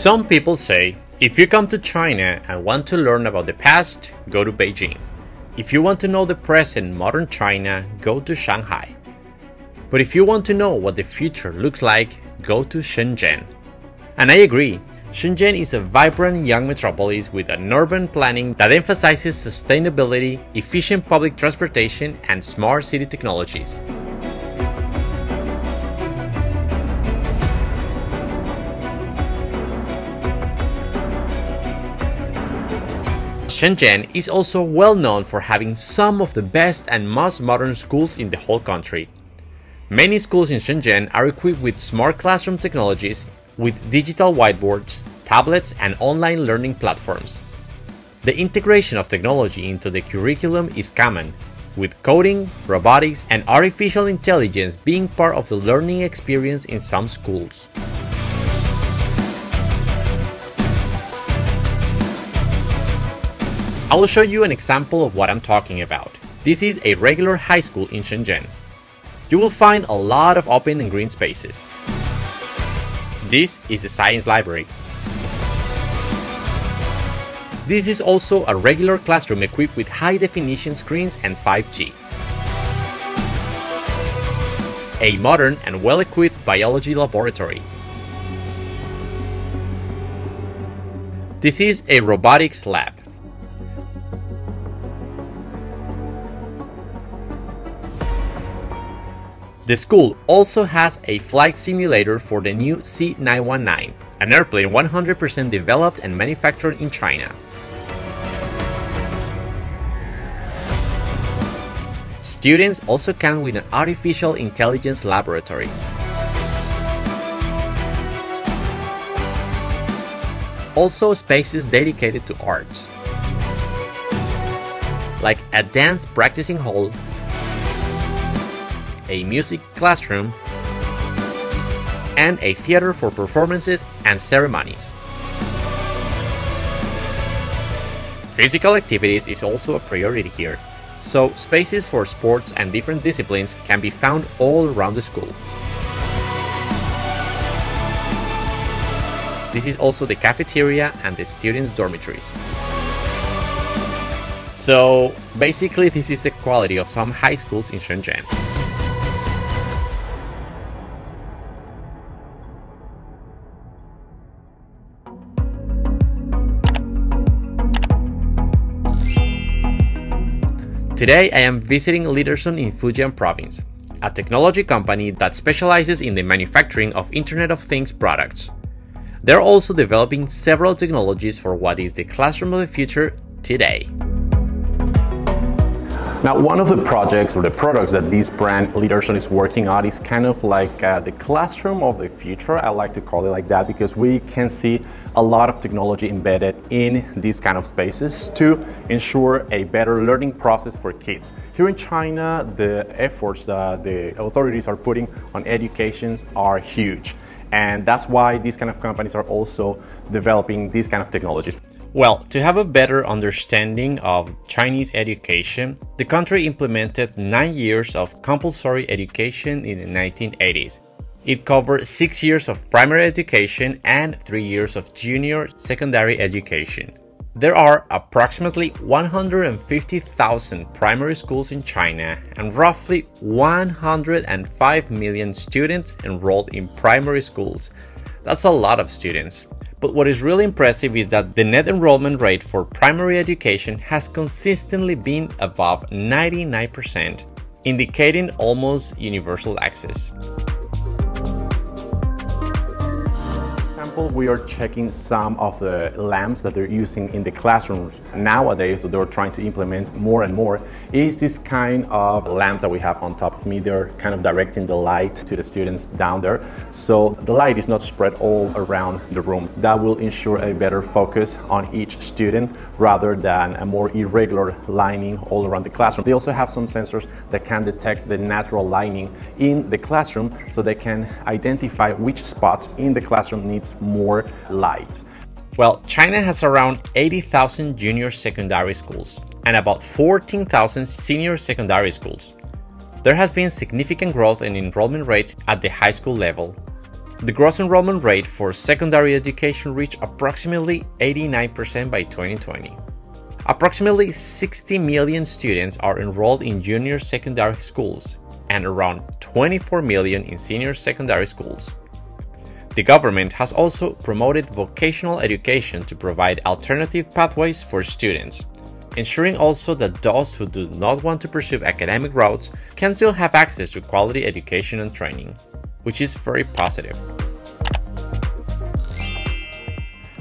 Some people say, if you come to China and want to learn about the past, go to Beijing. If you want to know the present modern China, go to Shanghai. But if you want to know what the future looks like, go to Shenzhen. And I agree, Shenzhen is a vibrant young metropolis with an urban planning that emphasizes sustainability, efficient public transportation, and smart city technologies. Shenzhen is also well known for having some of the best and most modern schools in the whole country. Many schools in Shenzhen are equipped with smart classroom technologies, with digital whiteboards, tablets, and online learning platforms. The integration of technology into the curriculum is common, with coding, robotics, and artificial intelligence being part of the learning experience in some schools. I will show you an example of what I'm talking about. This is a regular high school in Shenzhen. You will find a lot of open and green spaces. This is the science library. This is also a regular classroom equipped with high definition screens and 5G. A modern and well equipped biology laboratory. This is a robotics lab. The school also has a flight simulator for the new C919, an airplane 100% developed and manufactured in China. Students also come with an artificial intelligence laboratory. Also spaces dedicated to art, like a dance practicing hall a music classroom, and a theater for performances and ceremonies. Physical activities is also a priority here, so spaces for sports and different disciplines can be found all around the school. This is also the cafeteria and the students' dormitories. So basically this is the quality of some high schools in Shenzhen. Today I am visiting Leedarson in Fujian province, a technology company that specializes in the manufacturing of Internet of Things products. They're also developing several technologies for what is the classroom of the future today. Now, one of the projects or the products that this brand Leedarson is working on is kind of like uh, the classroom of the future. I like to call it like that because we can see a lot of technology embedded in these kind of spaces to ensure a better learning process for kids. Here in China, the efforts that the authorities are putting on education are huge. And that's why these kind of companies are also developing these kind of technologies. Well, to have a better understanding of Chinese education, the country implemented 9 years of compulsory education in the 1980s. It covered 6 years of primary education and 3 years of junior secondary education. There are approximately 150,000 primary schools in China and roughly 105 million students enrolled in primary schools. That's a lot of students. But what is really impressive is that the net enrollment rate for primary education has consistently been above 99%, indicating almost universal access. Example, we are checking some of the lamps that they're using in the classrooms nowadays, so they're trying to implement more and more, is this kind of lamps that we have on top of me. They're kind of directing the light to the students down there. So the light is not spread all around the room. That will ensure a better focus on each student rather than a more irregular lining all around the classroom. They also have some sensors that can detect the natural lining in the classroom so they can identify which spots in the classroom needs more light. Well, China has around 80,000 junior secondary schools and about 14,000 senior secondary schools. There has been significant growth in enrollment rates at the high school level. The gross enrollment rate for secondary education reached approximately 89% by 2020. Approximately 60 million students are enrolled in junior secondary schools and around 24 million in senior secondary schools. The government has also promoted vocational education to provide alternative pathways for students, ensuring also that those who do not want to pursue academic routes can still have access to quality education and training, which is very positive.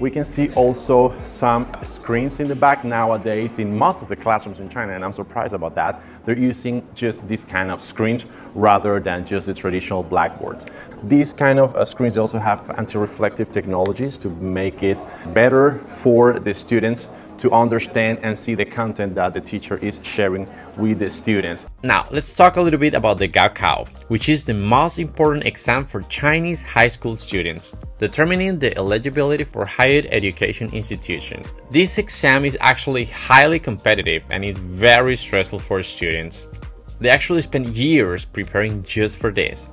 We can see also some screens in the back nowadays in most of the classrooms in China, and I'm surprised about that. They're using just this kind of screens rather than just the traditional blackboards. These kind of uh, screens also have anti-reflective technologies to make it better for the students to understand and see the content that the teacher is sharing with the students. Now, let's talk a little bit about the Gaokao, which is the most important exam for Chinese high school students, determining the eligibility for higher education institutions. This exam is actually highly competitive and is very stressful for students. They actually spend years preparing just for this.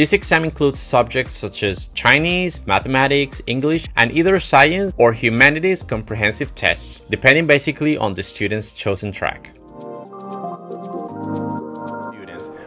This exam includes subjects such as Chinese, mathematics, English, and either science or humanities comprehensive tests, depending basically on the student's chosen track.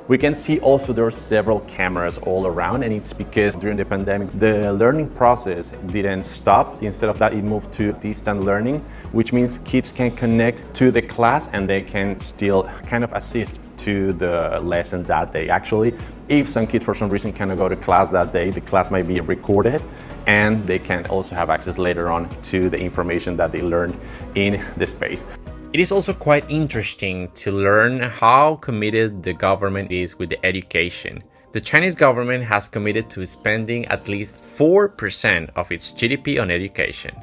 We can see also there are several cameras all around and it's because during the pandemic the learning process didn't stop. Instead of that it moved to distant learning, which means kids can connect to the class and they can still kind of assist to the lesson that day. Actually, if some kids for some reason cannot go to class that day, the class might be recorded and they can also have access later on to the information that they learned in the space. It is also quite interesting to learn how committed the government is with the education. The Chinese government has committed to spending at least 4% of its GDP on education.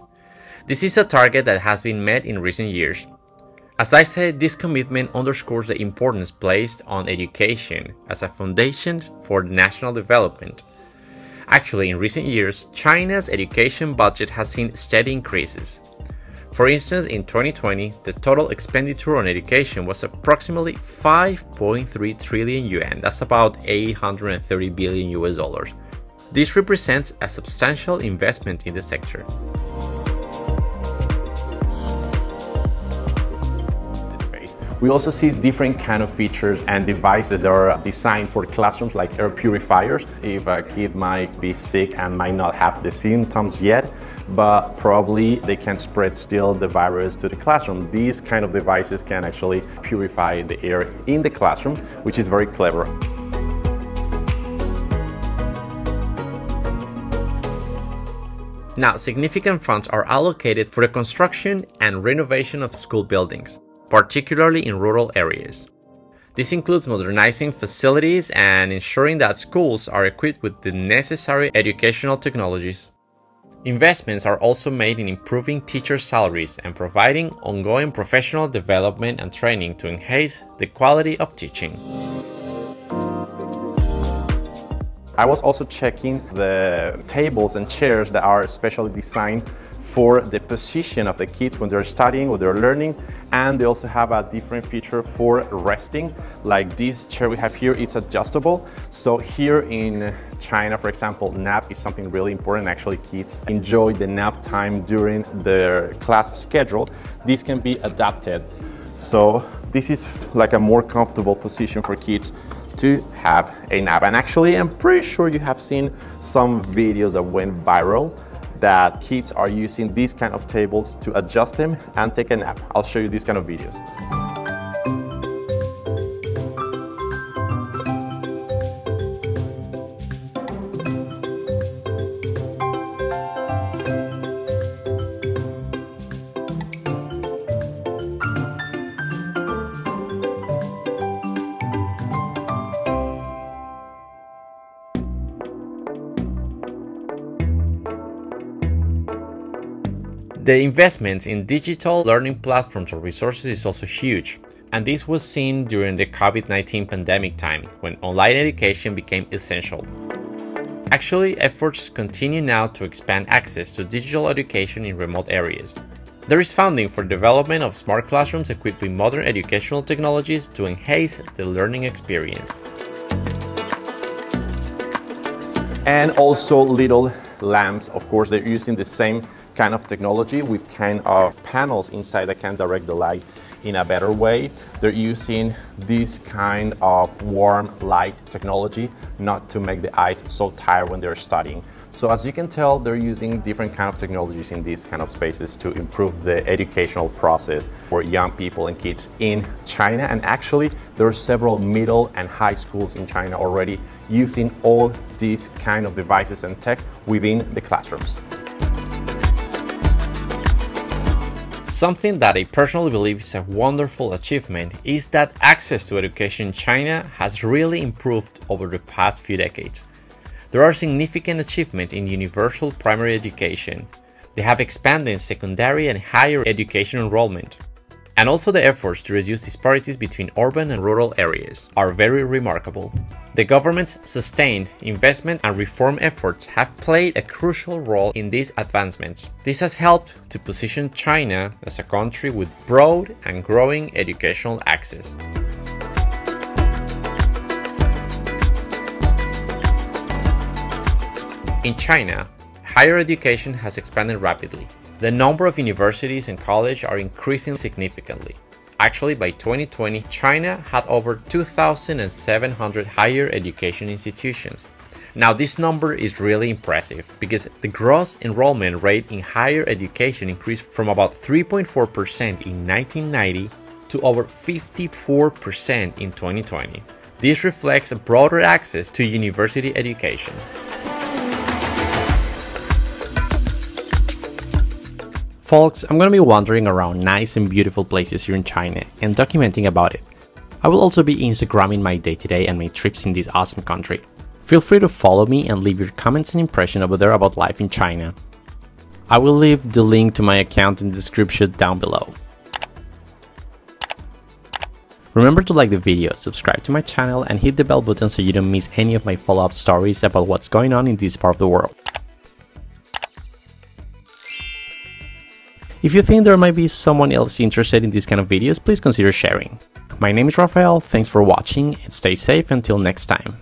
This is a target that has been met in recent years, as I said, this commitment underscores the importance placed on education as a foundation for national development. Actually, in recent years, China's education budget has seen steady increases. For instance, in 2020, the total expenditure on education was approximately 5.3 trillion yuan, that's about 830 billion US dollars. This represents a substantial investment in the sector. We also see different kind of features and devices that are designed for classrooms like air purifiers. If a kid might be sick and might not have the symptoms yet, but probably they can spread still the virus to the classroom. These kind of devices can actually purify the air in the classroom, which is very clever. Now, significant funds are allocated for the construction and renovation of school buildings particularly in rural areas. This includes modernizing facilities and ensuring that schools are equipped with the necessary educational technologies. Investments are also made in improving teacher salaries and providing ongoing professional development and training to enhance the quality of teaching. I was also checking the tables and chairs that are specially designed for the position of the kids when they're studying or they're learning and they also have a different feature for resting. Like this chair we have here it's adjustable. So here in China for example nap is something really important. Actually kids enjoy the nap time during their class schedule. This can be adapted. So this is like a more comfortable position for kids to have a nap. And actually I'm pretty sure you have seen some videos that went viral that kids are using these kind of tables to adjust them and take a nap. I'll show you these kind of videos. The investments in digital learning platforms or resources is also huge, and this was seen during the COVID 19 pandemic time when online education became essential. Actually, efforts continue now to expand access to digital education in remote areas. There is funding for development of smart classrooms equipped with modern educational technologies to enhance the learning experience. And also little lamps, of course, they're using the same kind of technology with kind of panels inside that can direct the light in a better way. They're using this kind of warm light technology not to make the eyes so tired when they're studying. So as you can tell, they're using different kind of technologies in these kind of spaces to improve the educational process for young people and kids in China. And actually, there are several middle and high schools in China already using all these kind of devices and tech within the classrooms. Something that I personally believe is a wonderful achievement is that access to education in China has really improved over the past few decades. There are significant achievements in universal primary education. They have expanded secondary and higher education enrollment. And also the efforts to reduce disparities between urban and rural areas are very remarkable. The government's sustained investment and reform efforts have played a crucial role in these advancements. This has helped to position China as a country with broad and growing educational access. In China, higher education has expanded rapidly. The number of universities and colleges are increasing significantly. Actually, by 2020, China had over 2,700 higher education institutions. Now, this number is really impressive because the gross enrollment rate in higher education increased from about 3.4% in 1990 to over 54% in 2020. This reflects a broader access to university education. Folks, I'm gonna be wandering around nice and beautiful places here in China and documenting about it. I will also be Instagramming my day to day and my trips in this awesome country. Feel free to follow me and leave your comments and impression over there about life in China. I will leave the link to my account in the description down below. Remember to like the video, subscribe to my channel and hit the bell button so you don't miss any of my follow-up stories about what's going on in this part of the world. If you think there might be someone else interested in these kind of videos, please consider sharing. My name is Rafael, thanks for watching and stay safe until next time.